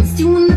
do doing